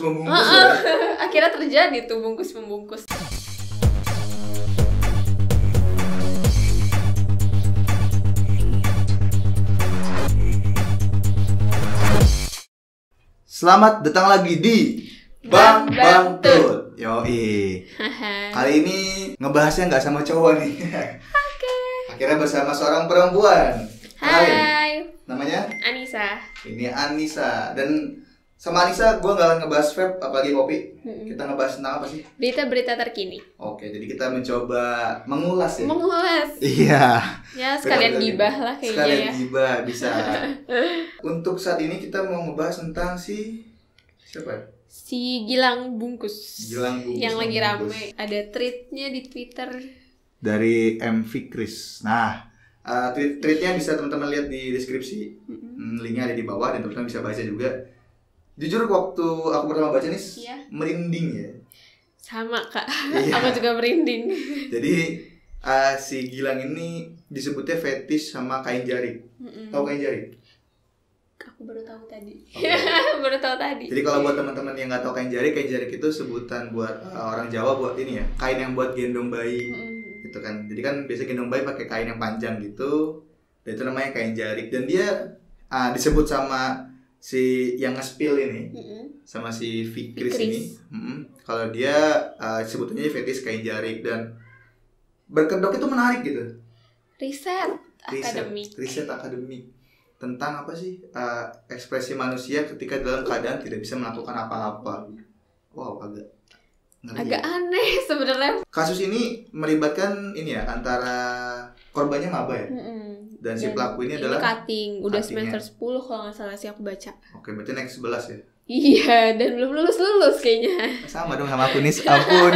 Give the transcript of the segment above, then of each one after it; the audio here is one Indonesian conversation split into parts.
membungkus ya. Akhirnya terjadi tuh bungkus-membungkus. Selamat datang lagi di Bang Bang Tut. Yoi. Kali ini ngebahasnya nggak sama cowok nih. Oke. Akhirnya bersama seorang perempuan. Hai, Namanya Anissa. ini Anissa dan sama Anissa gue nggak akan ngebahas vape apalagi kopi. Mm-mm. Kita ngebahas tentang apa sih? Berita-berita terkini. Oke, jadi kita mencoba mengulas ya. Mengulas. Iya. Ya, sekalian gibah lah kayaknya Sekalian ya. gibah bisa. Untuk saat ini kita mau ngebahas tentang si siapa ya? Si Gilang Bungkus. Gilang Bungkus Yang lagi membungkus. rame. Ada tweetnya di Twitter. dari MV Chris. Nah, uh, tweet tweetnya bisa teman-teman lihat di deskripsi. Mm-mm. Hmm, linknya ada di bawah dan teman-teman bisa baca juga. Jujur waktu aku pertama baca nih Iya. merinding ya. Sama, Kak. Iya. Aku juga merinding. Jadi uh, si Gilang ini disebutnya fetish sama kain jari. Mm-mm. Tahu kain jari? Aku baru tahu tadi. Oke. baru tahu tadi. Jadi kalau buat teman-teman yang nggak tahu kain jari, kain jari itu sebutan buat uh, orang Jawa buat ini ya, kain yang buat gendong bayi. Mm-mm. gitu kan jadi kan biasa gendong bayi pakai kain yang panjang gitu dan itu namanya kain jarik dan dia ah, disebut sama si yang nge-spill ini Mm-mm. sama si Fikris Fikris. ini Mm-mm. kalau dia ah, sebutannya fetish kain jarik dan berkedok itu menarik gitu Riset riset akademik. riset akademik tentang apa sih ah, ekspresi manusia ketika dalam keadaan tidak bisa melakukan apa-apa wow agak ngeri Agak ya. aneh sebenarnya. kasus ini melibatkan ini ya antara korbannya maba ya Mm-mm. dan si pelaku ini adalah cutting, udah cuttingnya. semester 10 kalau nggak salah sih aku baca. oke berarti next 11 ya Iya, dan belum lulus lulus kayaknya. sama dong sama aku nih ampun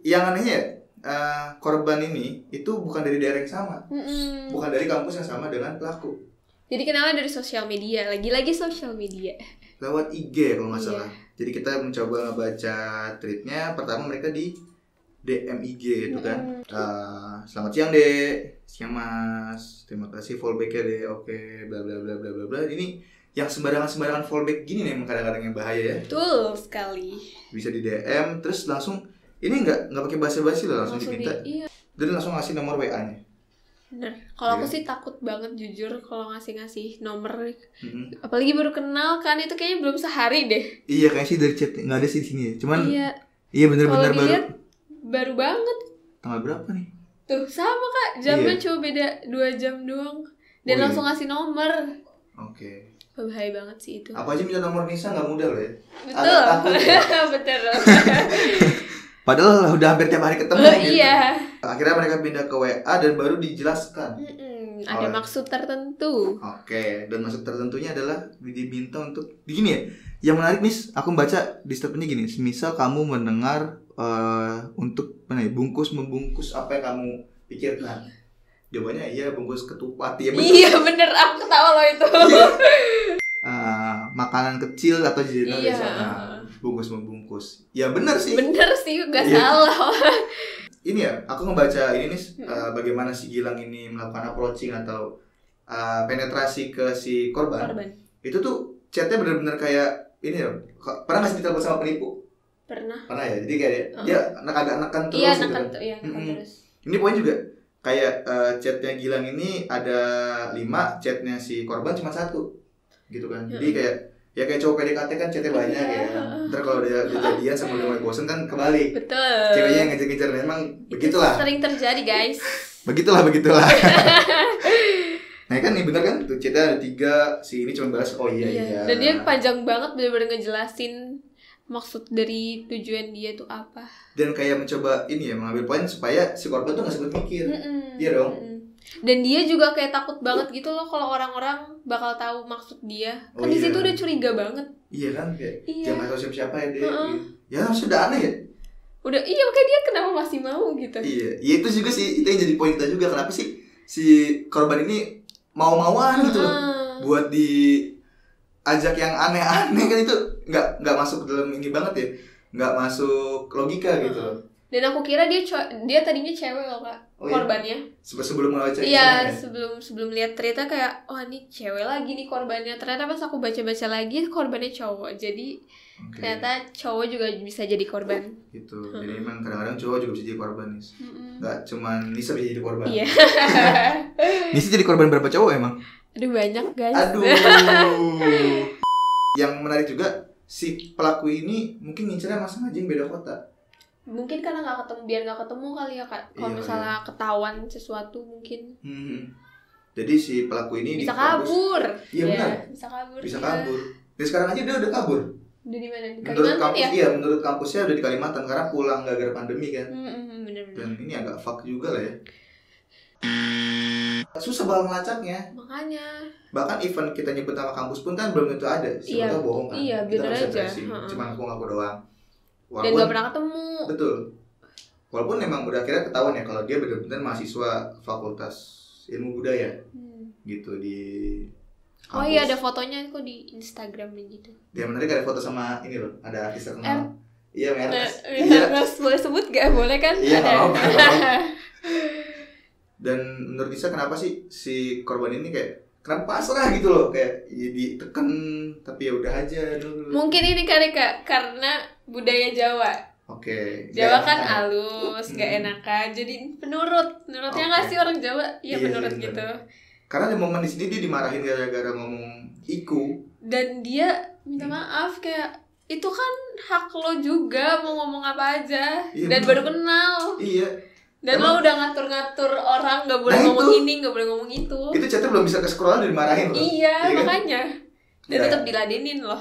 yang anehnya ya, eh, korban ini itu bukan dari daerah yang sama Mm-mm. bukan dari kampus yang sama dengan pelaku Jadi kenalnya dari sosial media, lagi-lagi sosial media. Lewat IG kalau nggak Iya. salah. Jadi kita mencoba ngebaca tweetnya. Pertama mereka di DM IG itu kan. Mm-mm. Eh, selamat siang dek. Siang mas. Terima kasih fallbacknya deh oke bla bla bla bla bla bla. Ini yang sembarangan sembarangan fallback gini nih emang kadang-kadang yang bahaya ya. Betul sekali. bisa di DM terus langsung ini nggak nggak pakai basa-basi loh langsung, Langsung diminta. di, iya, dan langsung ngasih nomor WA nya bener. Kalau aku Iya. sih takut banget jujur kalau ngasih-ngasih nomor. Mm-mm. Apalagi baru kenal kan itu kayaknya belum sehari deh. iya kayaknya sih dari chat nggak ada sih di sini ya cuman iya, iya, bener-bener baru baru banget. tanggal berapa nih Tuh, sama Kak. Jamnya Iya. cuma beda 2 jam doang. Dan Oh, iya. langsung ngasih nomor. oke Bahaya banget sih itu. aku aja minta nomor Nisa nggak mudah loh ya Betul. Takut ya. Betul. padahal udah hampir tiap hari ketemu Oh, gitu. iya. akhirnya mereka pindah ke WA dan baru dijelaskan Mm-mm, ada Oleh- maksud tertentu. Oke, dan maksud tertentunya adalah diminta untuk gini ya. Yang menarik nih, aku baca di statementnya gini. Misal kamu mendengar eh, untuk mana ya, bungkus membungkus apa yang kamu pikirkan. Jawabannya iya bungkus ketupat ya bener. Iya bener, aku ketawa loh itu. Iya. Eh, makanan kecil atau jajanan Iya. di sana. Bungkus membungkus. Ya bener sih. Bener sih, gak Iya. salah. Ini ya, aku ngebaca ini nih eh, bagaimana si Gilang ini melakukan approaching atau eh, penetrasi ke si korban. Korban. itu tuh chatnya bener-bener kayak ini ya pernah nggak sih ditelepon sama penipu Pernah. pernah ya jadi kayak Uh. dia anak agak nekan terus Iya, gitu nekan kan. iya, nekan Mm-mm. terus. ini pokoknya juga kayak eh, chatnya Gilang ini ada lima chatnya si korban cuma satu gitu kan jadi Mm. kayak ya kayak cowok PDKT kan chatnya banyak Iya. ya ntar kalau dia, dia jadian sama udah mulai bosen kan kebalik Betul. ceweknya yang ngejar-ngejar memang begitulah Sering terjadi, guys. begitulah begitulah nah kan nih bener kan tuh chatnya ada tiga si ini cuma balas oh iya iya, Dan dia panjang banget bener-bener ngejelasin maksud dari tujuan dia tuh apa. dan kayak mencoba ini ya mengambil poin supaya si korban tuh nggak sempat mikir Mm-mm. Iya dong. Mm-mm. Dan dia juga kayak takut banget gitu loh kalau orang-orang bakal tahu maksud dia. Oh, Kan di iya. situ udah curiga banget. iya kan kayak Iya. jangan tahu siapa siapa ya dia Heeh. gitu. ya sudah aneh ya Udah iya makanya dia kenapa masih mau gitu. iya iya itu juga sih itu yang jadi poin kita juga kenapa sih si korban ini mau-mauan gitu loh Heeh. buat di ajak yang aneh-aneh kan itu nggak nggak masuk dalam ini banget ya nggak masuk logika gitu loh dan aku kira dia dia tadinya cewek loh kak. Oh, iya? korbannya. Se- sebelum membaca iya ya? sebelum sebelum lihat cerita kayak oh ini cewek lagi nih korbannya. Ternyata pas aku baca baca lagi korbannya cowok. Jadi Oke, ternyata cowok juga bisa jadi korban. Gitu. Jadi emang kadang-kadang cowok juga bisa jadi korban nih Mm-mm. nggak cuman Nisa bisa jadi korban. Iya. Nisa jadi korban berapa cowok emang? Aduh banyak guys. Aduh. Yang menarik juga si pelaku ini mungkin ngincernya mas sengaja yang beda kota mungkin karena nggak ketemu biar nggak ketemu kali ya kak. Kalau Iya, misalnya ketahuan sesuatu mungkin. Hmm. jadi si pelaku ini bisa kabur. Iya, benar. bisa kabur bisa iya. kabur. Dan sekarang aja dia udah kabur. Udah di mana? Di menurut Kalimantan kampus ya? iya menurut kampusnya udah di Kalimantan. Karena pulang gara-gara pandemi kan? Hmm, hmm, hmm, bener-bener dan ini agak fuck juga lah ya. Susah banget ngelacaknya. Makanya. Bahkan event kita nyebut nama kampus pun kan belum tentu ada. Siapa Iya, tahu bohong kan. Iya, kita bener bisa aja. cuma aku ngaku doang dan walaupun nggak pernah ketemu. Betul. Walaupun memang udah akhirnya ketahuan ya kalau dia benar-benar mahasiswa fakultas ilmu budaya Hmm. gitu di oh iya ada fotonya kok di Instagram gitu. Dia menarik ada foto sama ini loh ada artis terkenal. Iya Mernes iya, Mas, boleh sebut gak? Boleh kan? Iya, Ada. dan menurut Nisa kenapa sih si korban ini kayak kenapa pasrah gitu loh? Kayak ya ditekan tapi ya udah aja dulu. Mungkin ini kali kak, karena budaya Jawa. oke Jawa Nggak kan enakan. halus, gak Hmm. enakan. Jadi penurut, penurutnya Oke. nggak sih orang Jawa? Iya Iya penurut sih, gitu. karena di momen di sini dia dimarahin gara-gara ngomong iku Dan dia minta maaf kayak itu kan hak lo juga mau ngomong apa aja Iya, dan bener. baru kenal iya dan Emang- lo udah ngatur-ngatur orang nggak boleh Nah, ngomong itu. ini nggak boleh ngomong itu itu chatnya belum bisa ke scroll udah dimarahin loh iya Iya kan? makanya dan Ya. tetap diladenin loh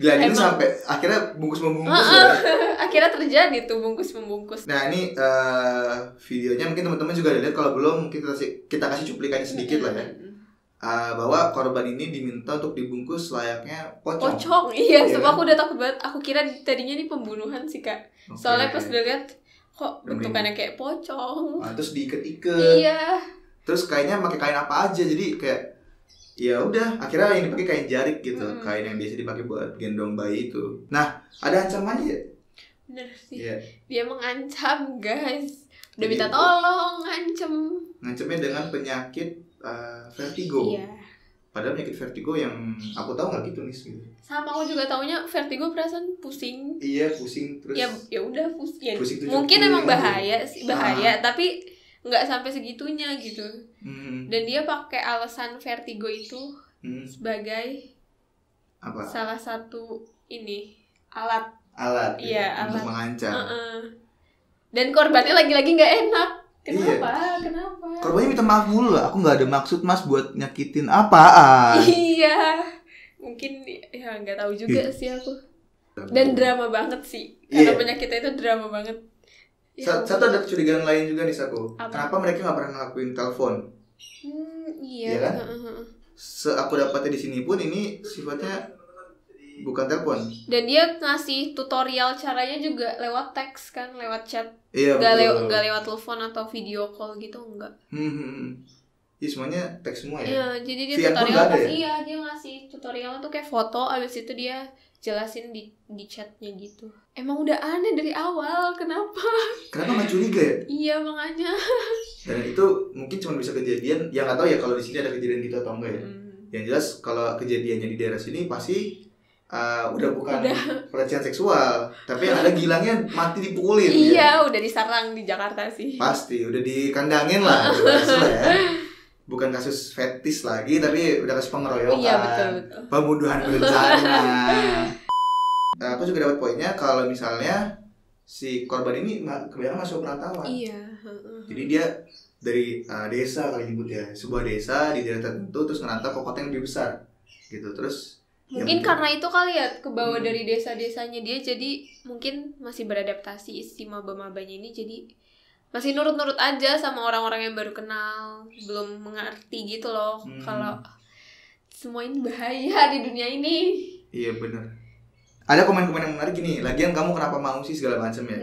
Emang. sampai akhirnya bungkus membungkus Heeh. ya. akhirnya terjadi tuh bungkus membungkus Nah ini eh, videonya mungkin teman-teman juga lihat kalau belum mungkin kita kasih, kita kasih cuplikannya sedikit lah ya Eh, bahwa korban ini diminta untuk dibungkus layaknya pocong. pocong iya Iya sebab aku udah takut banget aku kira tadinya ini pembunuhan sih kak Oke. soalnya pas udah lihat kok bentukannya kayak pocong Nah, terus diikat-ikat. iya Terus kainnya pakai kain apa aja jadi kayak ya udah akhirnya yang dipakai kain jarik gitu Mm. kain yang biasa dipakai buat gendong bayi itu. Nah ada ancamannya ya? Bener sih. Iya. dia mengancam guys. Udah Jadi- minta tolong ngancem. Ngancamnya dengan penyakit eh, vertigo. Iya. Padahal penyakit vertigo yang aku tahu nggak gitu nih gitu. sama aku juga taunya vertigo perasaan pusing. Iya pusing terus. Ya ya udah pusing ya, Pusing mungkin emang bahaya sih bahaya tapi nggak sampai segitunya gitu. Hmm, dan dia pakai alasan vertigo itu hmm, sebagai apa? salah satu ini alat. Alat Iya, ya, untuk alat. mengancam. Heeh. dan korbannya lagi-lagi nggak enak. Iya. kenapa? Kenapa? Korbannya minta maaf mulu aku nggak ada maksud mas buat nyakitin apaan. Iya. Mungkin ya nggak tahu juga sih aku. Dan drama banget sih. Karena Iya. penyakitnya itu drama banget. Ya Sa- satu ada kecurigaan lain juga nih Saku Apa? kenapa mereka nggak pernah ngelakuin telepon Hmm, iya. Iya kan? Se aku dapatnya di sini pun ini sifatnya bukan telepon Dan dia ngasih tutorial caranya juga lewat teks kan, lewat chat. iya Nggak betul. lewat nggak lewat telepon atau video call gitu enggak. Hmm. Iya semuanya teks semua ya Iya, jadi dia tutorial pas ya? iya dia ngasih tutorialnya tuh kayak foto abis itu dia jelasin di di chatnya gitu. Emang udah aneh dari awal, kenapa? kenapa nggak curiga ya iya makanya. dan itu mungkin cuma bisa kejadian yang nggak tahu ya kalau di sini ada kejadian gitu atau enggak ya Hmm. yang jelas kalau kejadiannya di daerah sini pasti uh, udah bukan Udah. pelecehan seksual tapi yang ada gilangnya mati dipukulin ya. Iya, udah diserang di Jakarta sih. pasti udah dikandangin lah jelas lah ya bukan kasus fetis lagi tapi udah kasus pengeroyokan. Iya, betul betul. pembunuhan berencana. Nah, aku juga dapat poinnya kalau misalnya si korban ini kebanyakan masuk perantauan. Iya, jadi dia dari uh, desa kali nyebut ya sebuah desa di daerah tertentu terus ngerantau ke kota yang lebih besar gitu. Terus Mungkin yang- karena itu kali ya ke bawah Hmm. dari desa-desanya dia jadi mungkin masih beradaptasi si maba-mabanya ini jadi masih nurut-nurut aja sama orang-orang yang baru kenal, belum mengerti gitu loh Hmm. kalau semua ini bahaya di dunia ini. iya bener ada komen-komen yang menarik gini lagian kamu kenapa mau sih segala macam ya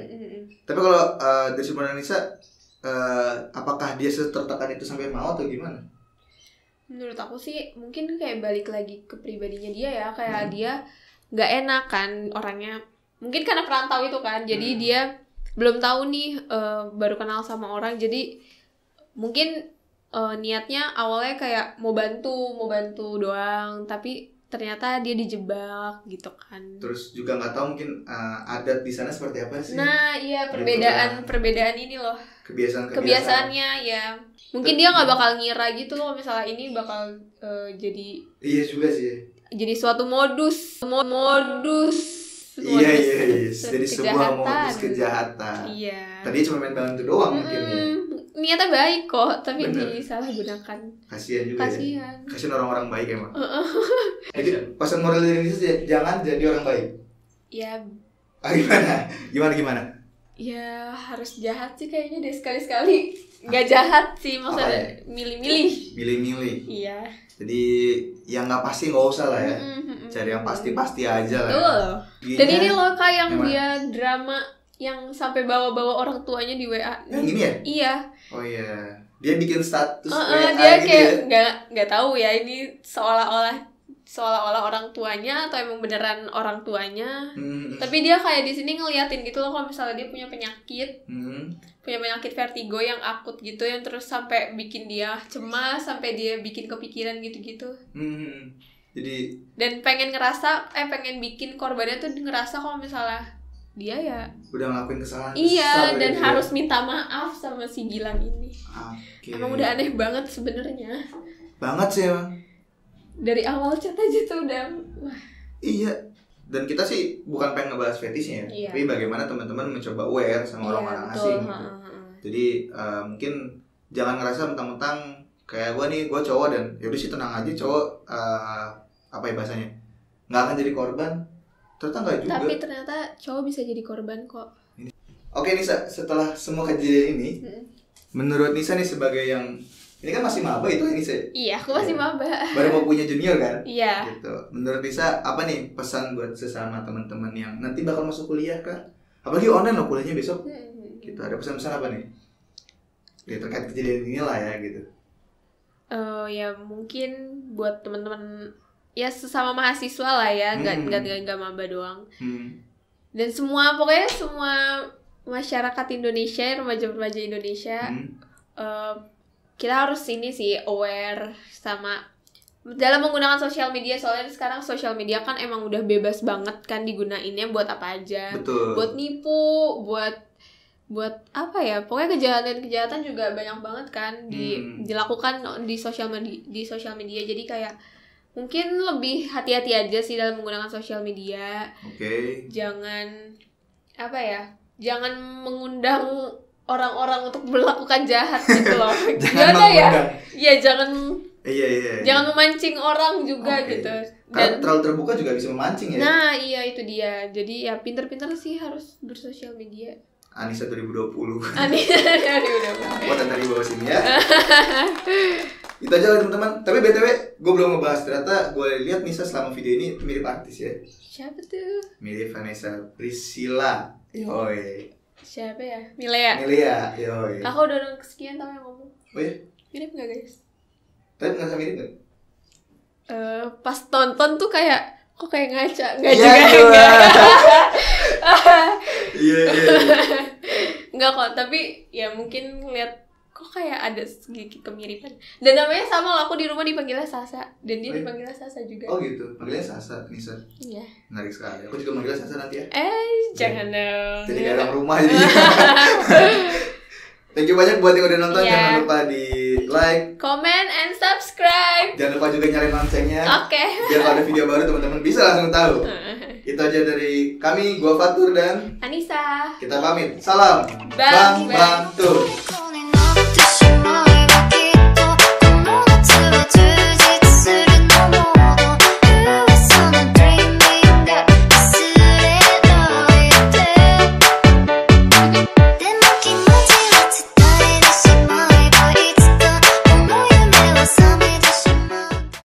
tapi kalau uh, dari sumber uh, apakah dia setertekan itu sampai mau atau gimana Menurut aku sih mungkin kayak balik lagi ke pribadinya dia ya, kayak Hmm. dia nggak enak kan orangnya. Mungkin karena perantau itu kan, jadi Hmm. dia belum tahu nih eh, baru kenal sama orang. Jadi mungkin eh, niatnya awalnya kayak mau bantu mau bantu doang. Tapi ternyata dia dijebak gitu kan. Terus juga nggak tahu mungkin uh, adat di sana seperti apa sih? Nah iya Gitu perbedaan kan. perbedaan ini loh. Kebiasaan kebiasaan kebiasaannya ya. Mungkin dia nggak bakal ngira gitu loh misalnya ini bakal eh, jadi iya juga sih. jadi suatu modus Mo- modus iya modus iya iya jadi sebuah modus kejahatan. Iya. Tadi cuma main bantu doang mungkin ya niatnya baik kok tapi Bener. disalahgunakan. Kasihan juga ya. Kasihan. Orang-orang baik emang. Jadi pesan moral dari Indonesia jangan jadi orang baik. Ya. Ah, gimana? Gimana gimana? Ya harus jahat sih kayaknya deh sekali sekali nggak jahat sih maksudnya Apa milih-milih. Milih-milih. Iya jadi yang nggak pasti nggak usah lah ya Mm-mm. cari yang pasti-pasti aja lah ya. Betul. Dan ini loh kak yang dia drama yang sampai bawa-bawa orang tuanya di WA yang ini ya iya oh iya dia bikin status Uh, uh, WA dia gitu kayak ya nggak nggak tahu ya ini seolah-olah seolah-olah orang tuanya atau emang beneran orang tuanya Hmm, tapi dia kayak di sini ngeliatin gitu loh kalau misalnya dia punya penyakit hmm. punya penyakit vertigo yang akut gitu yang terus sampai bikin dia cemas sampai dia bikin kepikiran gitu-gitu Hmm. jadi dan pengen ngerasa eh pengen bikin korbannya tuh ngerasa kalau misalnya dia ya udah ngelakuin kesalahan iya dan gitu ya. harus minta maaf sama si Gilang ini Oke. emang udah aneh banget sebenarnya banget sih emang dari awal chat aja tuh udah wah Iya. Dan kita sih bukan pengen ngebahas fetishnya ya, Iya. tapi bagaimana teman-teman mencoba aware sama orang-orang iya, asing. gitu. Ha, ha, ha. Jadi eh, mungkin jangan ngerasa mentang-mentang kayak gue nih, gue cowok dan yaudah sih tenang aja cowok eh, apa ya bahasanya nggak akan jadi korban. Ternyata nggak juga. tapi ternyata cowok bisa jadi korban kok Oke Nisa, setelah semua kejadian ini, Hmm. menurut Nisa nih sebagai yang ini kan masih maba itu Nisa, ya? iya aku masih Iya. maba baru mau punya junior kan? iya gitu. Menurut Lisa apa nih pesan buat sesama teman-teman yang nanti bakal masuk kuliah kak? Apalagi online loh kuliahnya besok. Hmm. Gitu. Ada pesan-pesan apa nih? Ya terkait kejadian ini lah ya gitu. Eh, ya mungkin buat teman-teman ya sesama mahasiswa lah ya nggak Hmm. nggak nggak nggak maba doang Hmm. dan semua pokoknya semua masyarakat Indonesia remaja-remaja Indonesia Hmm. eh, kita harus ini sih aware sama dalam menggunakan sosial media soalnya sekarang sosial media kan emang udah bebas banget kan digunainnya buat apa aja Betul. buat nipu buat buat apa ya pokoknya kejahatan-kejahatan juga banyak banget kan di Hmm. dilakukan di sosial media di sosial media jadi kayak mungkin lebih hati-hati aja sih dalam menggunakan sosial media Oke. jangan apa ya jangan mengundang orang-orang untuk melakukan jahat gitu loh Jangan gimana ya mengundang. Iya jangan Iya iya. iya. jangan memancing orang juga Oke. gitu Karena dan terlalu terbuka juga bisa memancing ya. nah iya itu dia jadi ya pinter-pinter sih harus bersosial media Anissa 2020. aneh aduh udah Buat yang tadi bawah sini ya. Itu aja lah teman-teman. Tapi btw, gue belum ngebahas. Ternyata gue lihat Nisa selama video ini mirip artis ya. siapa tuh Mirip Vanessa Priscilla. Yoi. Siapa ya Milea Milia. Yoi. kakak udah orang kesekian tau yang ngomong Oh iya? mirip nggak guys Tapi nggak mirip nggak? Eh, pas nonton tuh kayak kok kayak ngaca nggak Iya, juga iya. Iya iya. iya. Enggak kok, tapi ya mungkin ngeliat kok kayak ada sedikit kemiripan. Dan namanya sama loh, aku di rumah dipanggilnya Sasa dan dia Oh, iya? dipanggilnya Sasa juga. Oh gitu. Panggilnya Sasa, Nisa. Iya. Menarik sekali. Aku juga manggilnya Sasa nanti ya. Eh, jangan dong. Jadi kayak orang rumah jadi. Thank you banyak buat yang udah nonton. Iya. Jangan lupa di like. Comment and subscribe. Jangan lupa juga nyalain loncengnya. Oke. Biar kalau ada video baru teman-teman bisa langsung tahu. Itu aja dari kami, gua Fatur dan Anissa. kita pamit. Salam. Bang, Bang Bang Tur.